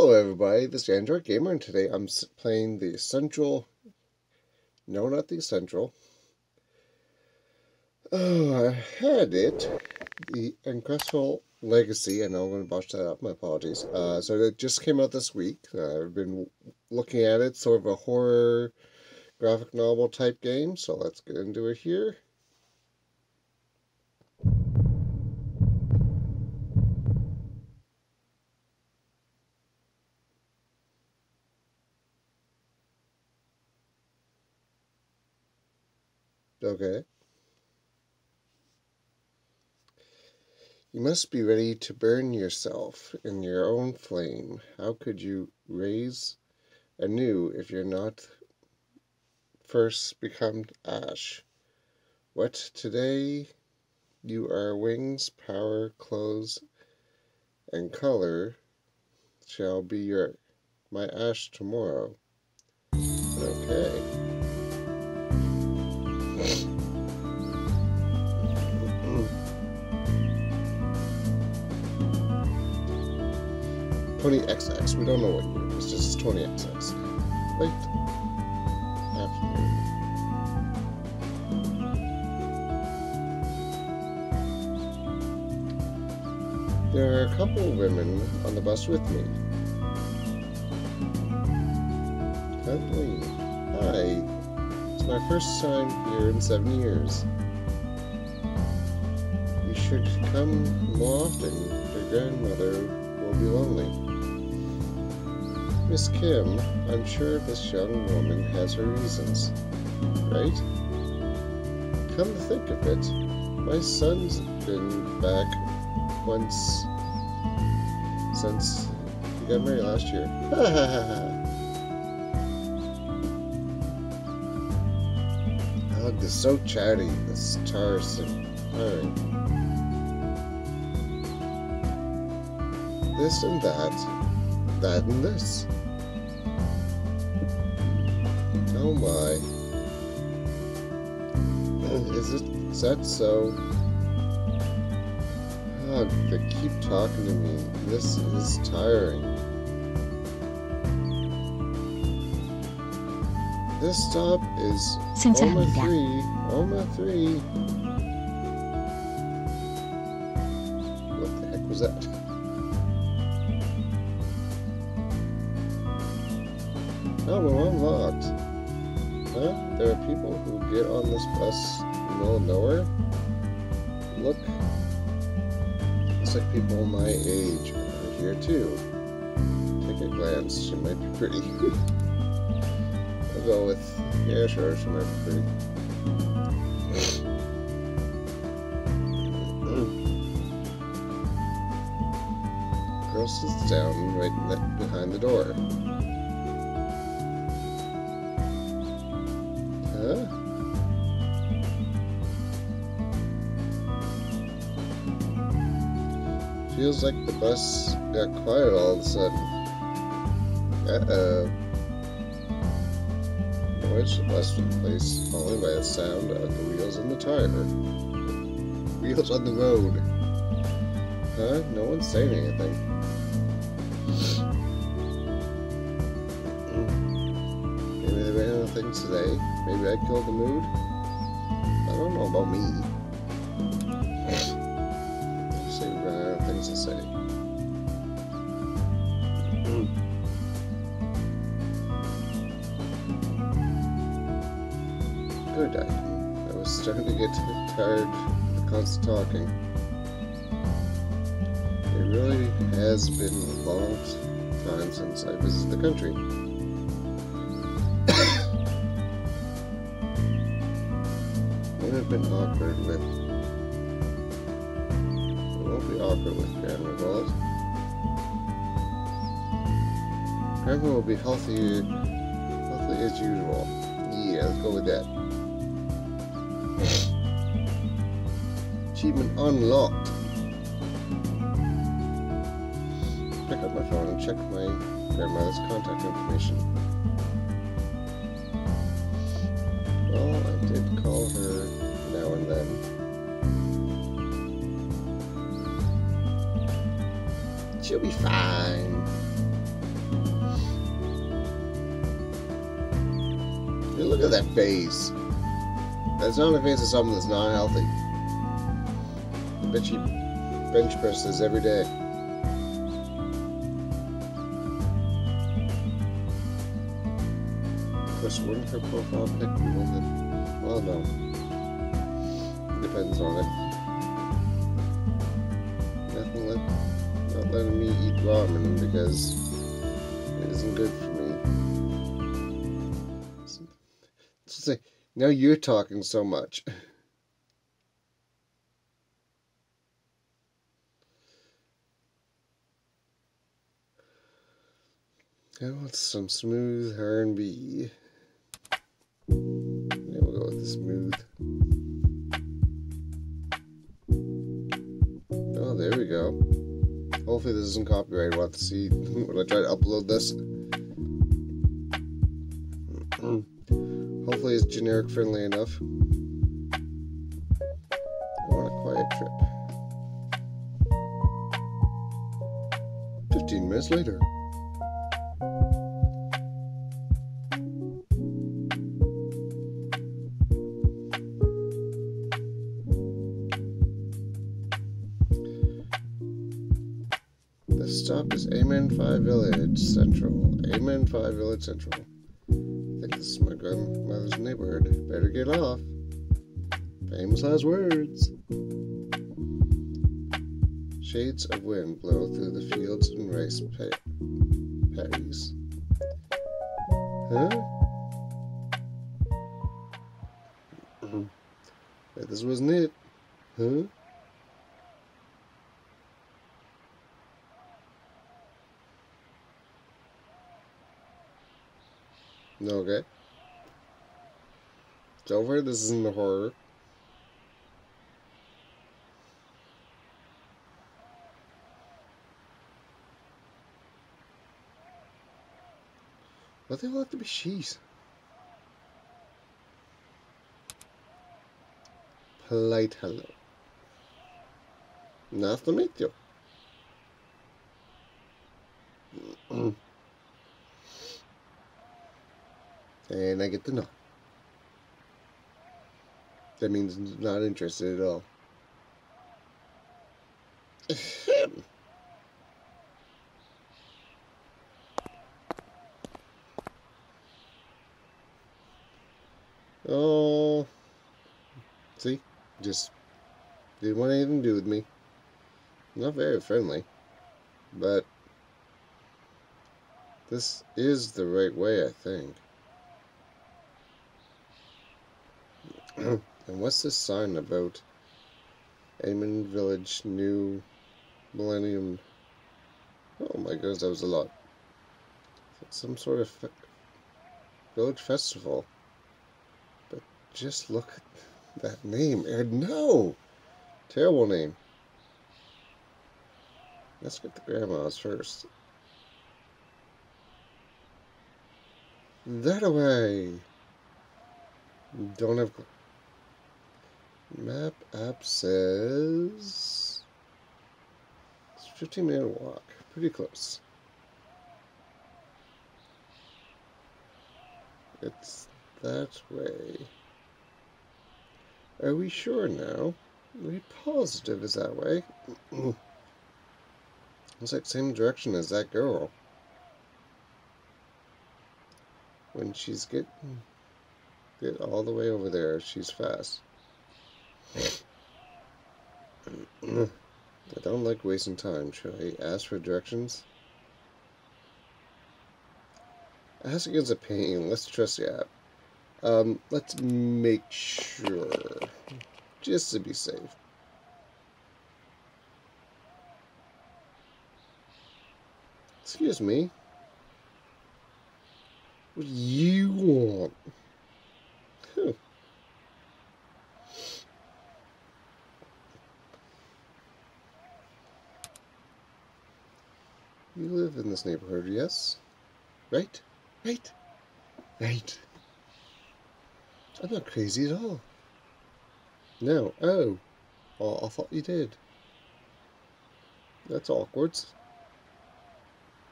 Hello everybody, this is Android Gamer and today I'm playing the Central, no not the Central, oh I had it, the Incredible Legacy, I know I'm going to botch that up, my apologies, uh, so it just came out this week, uh, I've been looking at it, sort of a horror graphic novel type game, so let's get into it here. Okay. You must be ready to burn yourself in your own flame. How could you raise anew if you're not first become ash? What today you are wings, power, clothes, and color shall be your my ash tomorrow. Okay. Twenty XX. We don't know what year. It's just twenty XX. Late afternoon. There are a couple women on the bus with me. Kathleen. Hi It's my first time here in seven years. You should come more often. Your grandmother will be lonely. Miss Kim, I'm sure this young woman has her reasons, right? Come to think of it, my son's been back once since he got married last year. Ha ha ha ha. is so chatty, this tiresome tiring. This and that, that and this. Oh my. Is it is that so? Oh, they keep talking to me. This is tiring. This stop is Oma 3. Oma 3. What the heck was that? Oh, we're unlocked. There are people who get on this bus middle nowhere? Look. Looks like people my age are here too. Take a glance. She might be pretty. I'll go with, yeah, sure, some pretty. Girl sits down right behind the door. Feels like the bus got quiet all of a sudden. Uh-oh which the bus was replaced only by the sound of the wheels in the tire. Wheels on the road. Huh? No one's saying anything. Maybe they ran out of things today. Maybe I killed the mood. I don't know about me. Say we ran out uh, of things to say. Hmm. good. I, I was starting to get tired of the constant talking. It really has been a long time since I visited the country. Would have been awkward with. Awkward with Grandma, will it? Grandma will be healthy, healthy as usual. Yeah, let's go with that. Achievement unlocked. Pick up my phone and check my grandmother's contact information. Well, I did call her now and then. She'll be fine. Look at that face. That's not a face of something that's not healthy. I bet she bench presses every day. Of course, wouldn't her profile pick be one that... Well, no. Depends on it. Letting me eat ramen because it isn't good for me. Let's say, now you're talking so much. I want some smooth R&B. Yeah, we'll go with the smooth. Hopefully this isn't copyrighted. We'll have to see when I try to upload this. Hopefully it's generic friendly enough. I want a quiet trip. Fifteen minutes later. The stop is Amen 5 Village Central. Amen 5 Village Central. I think this is my grandmother's neighborhood. Better get off. Famous last words. Shades of wind blow through the fields and rice pa- paddies. Huh? Mm-hmm. Wait, this wasn't it. Huh? Okay. It's over. This isn't a horror. What the hell have to be she's? Polite hello. Nice to meet you. And I get the nod. That means not interested at all. oh, see, just didn't want anything to do with me. Not very friendly, but this is the right way, I think. And what's this sign about Amon Village New Millennium? Oh my goodness, that was a lot. Some sort of fe village festival. But just look at that name. And no! Terrible name. Let's get the grandmas first. That away! Don't have Map app says it's 15 minute walk. Pretty close. It's that way. Are we sure now? Are we positive is that way? Looks like same direction as that girl. When she's get get all the way over there, she's fast. I don't like wasting time. Should I ask for directions? Ask against a pain. Let's trust the app. Um, let's make sure. Just to be safe. Excuse me. What do you want? Huh. You live in this neighborhood, yes? Right? Right? Right. I'm not crazy at all. No. Oh. oh I thought you did. That's awkward.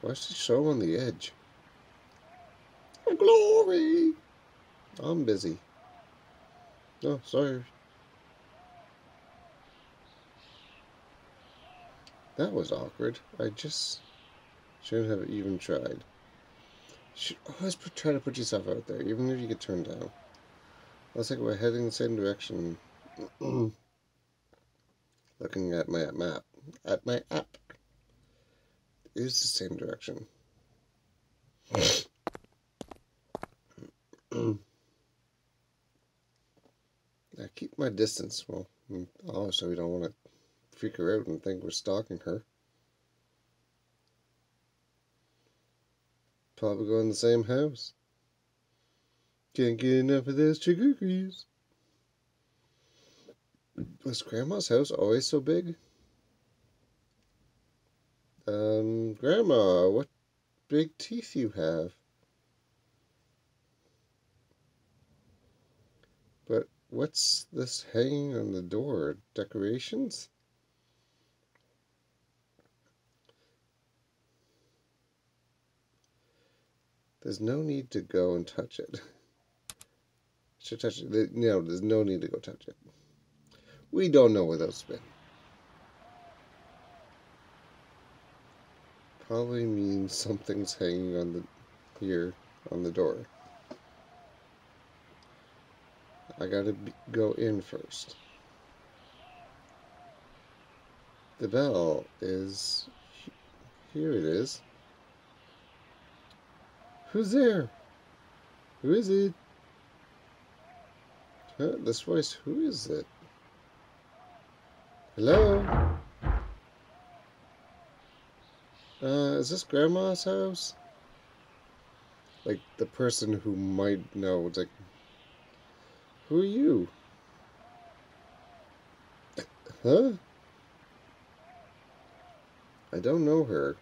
Why is she so on the edge? Oh, glory! I'm busy. Oh, sorry. That was awkward. I just shouldn't have even tried. should always try to put yourself out there, even if you get turned down. Looks like we're heading the same direction. Looking at my map. At my app. It is the same direction. I keep my distance. Well, mm, oh, obviously we don't want to freak her out and think we're stalking her. Probably go in the same house. Can't get enough of those chicookies. Was Grandma's house always so big? Um, Grandma, what big teeth you have. But what's this hanging on the door? Decorations? There's no need to go and touch it. Should touch it. No, there's no need to go touch it. We don't know where those been. Probably means something's hanging on the here on the door. I gotta go in first. The bell is here. It is. Who's there? Who is it? Huh, this voice. Who is it? Hello? Uh, is this grandma's house? Like, the person who might know, it's like, who are you? Huh? I don't know her.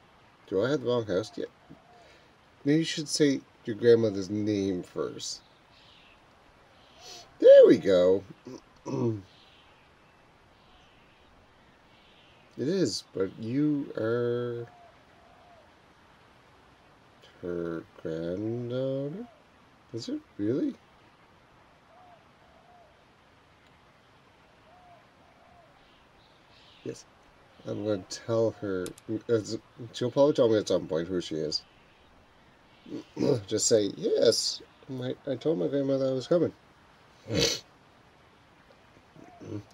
Do I have the wrong house yet? You should say your grandmother's name first. There we go. It is, but you are her granddaughter? Is it really? Yes. I'm going to tell her. She'll probably tell me at some point who she is. Just say, yes, my, I told my grandmother I was coming.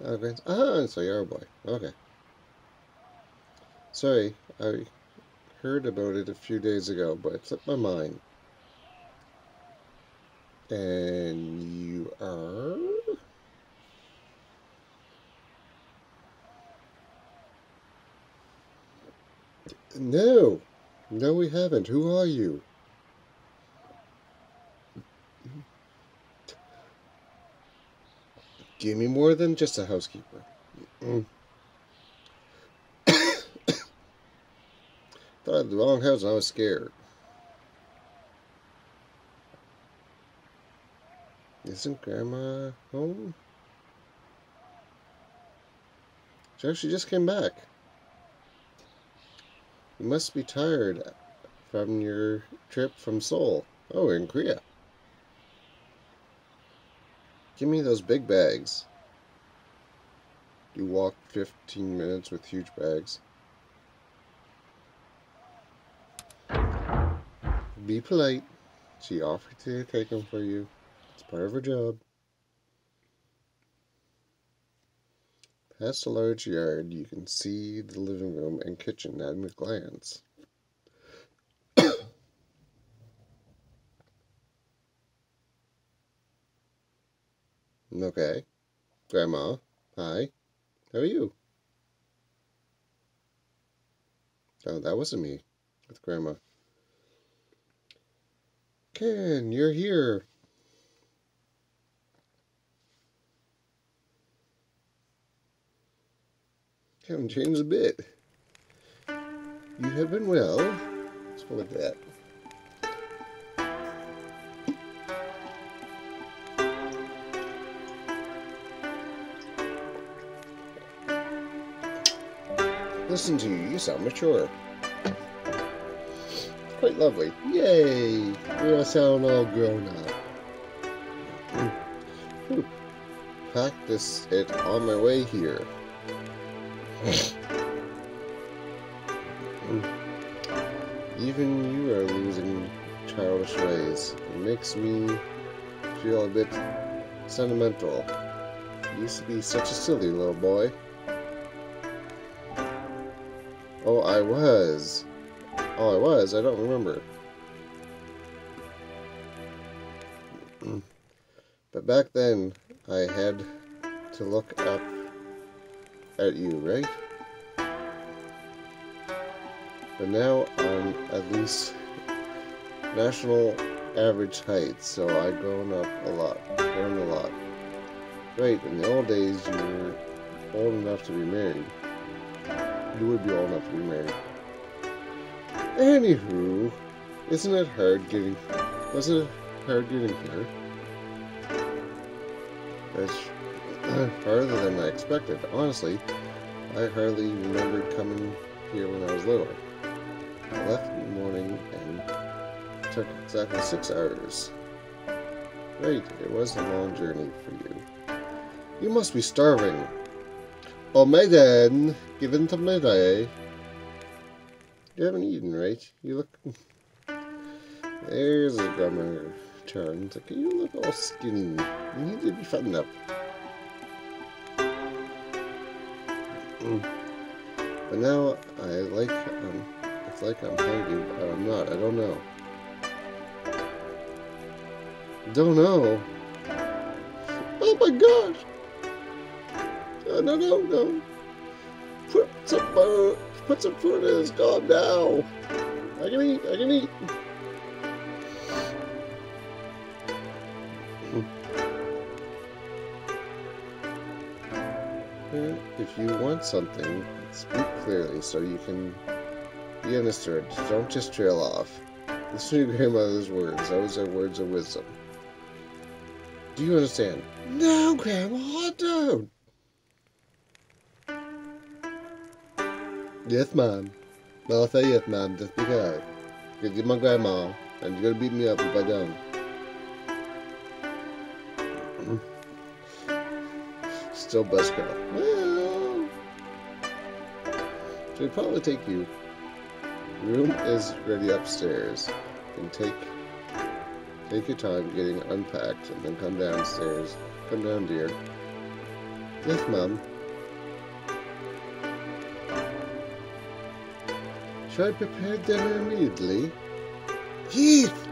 oh, ah, so you're a boy. Okay. Sorry, I heard about it a few days ago, but it slipped my mind. And you are? No. No, we haven't. Who are you? Give me more than just a housekeeper. Mm. Thought I had the wrong house and I was scared. Isn't Grandma home? She just came back. You must be tired from your trip from Seoul. Oh, in Korea. Give me those big bags. You walk 15 minutes with huge bags. Be polite. She offered to take them for you. It's part of her job. Past a large yard, you can see the living room and kitchen at a glance. Okay. Grandma, hi. How are you? Oh, that wasn't me. With Grandma. Ken, you're here. Haven't changed a bit. You have been well. Let's go that. Listen to you, you sound mature quite lovely. Yay! We all sound all grown up. practice it on my way here. Even you are losing childish ways. It makes me feel a bit sentimental. You used to be such a silly little boy. Oh, I was. Oh, I was. I don't remember. Hmm. but back then, I had to look up at you, right? But now I'm at least national average height, so I've grown up a lot, grown a lot. Right, in the old days you were old enough to be married. You would be old enough to be married. Anywho, isn't it hard getting, wasn't it hard getting here? It's farther uh, than I expected. Honestly, I hardly remembered coming here when I was little. I left in the morning and took exactly six hours. Right, it was a long journey for you. You must be starving. Oh, maiden, give in to day. You haven't eaten, right? You look... There's a grammar turn. Like, you look all skinny. You need to be fattened up. Mm. But now, I like, um, it's like I'm hungry, but I'm not. I don't know. Don't know. Oh my gosh! Oh, no, no, no. Put some, put some food in his gob now. I can eat, I can eat. Hmm. If you want something, speak clearly so you can be understood. Don't just trail off. Listen to your grandmother's words. Those are words of wisdom. Do you understand? No, Grandma, don't. Yes, Mom. I'll say yes, Mom, just because. Because you're my grandma, and you're gonna beat me up if I don't. Mm. Still best girl. Well, should probably take you. Room is ready upstairs. And take take your time getting unpacked and then come downstairs. Come down, dear. Yes, Mom. Should I prepare dinner immediately? Heath!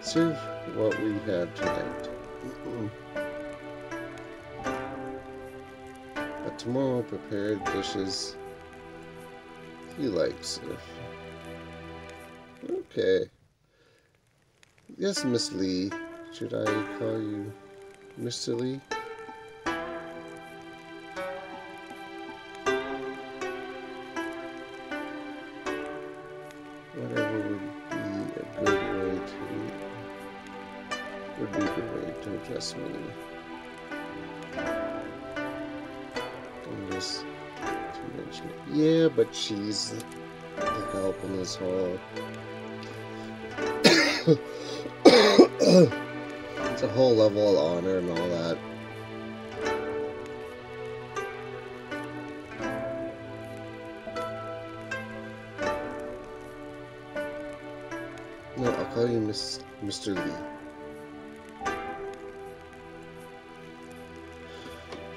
Serve what we have tonight. Mm-hmm. But tomorrow prepare dishes he likes. It. Okay. Yes, Miss Lee. Should I call you Mr. Lee? Just mention it. Yeah, but she's the help in this whole it's a whole level of honor and all that. No, I'll call you Miss Mr. Lee.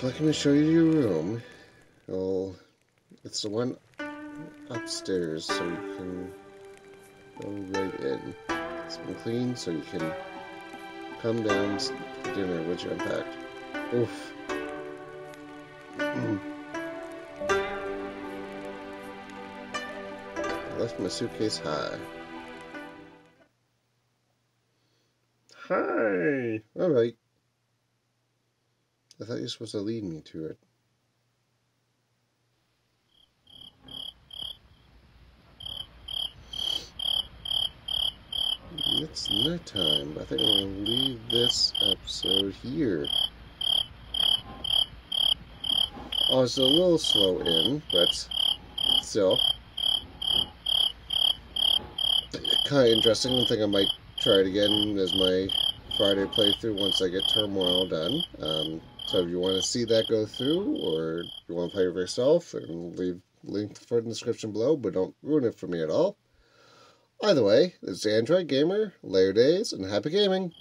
Let me show you your room. Oh, it's the one upstairs, so you can go right in. It's been cleaned, so you can come down for dinner with your impact. Oof. I left my suitcase high. Hi. All right. I thought you were supposed to lead me to it. It's night time. I think I'm going to leave this episode here. Oh, it's a little slow in, but still. Kind of interesting. I think I might try it again as my Friday playthrough once I get Turmoil done. Um, so if you want to see that go through, or you want to play it yourself, and leave link for in the description below, but don't ruin it for me at all. Either way, it's Android Gamer, Layer Days, and happy gaming!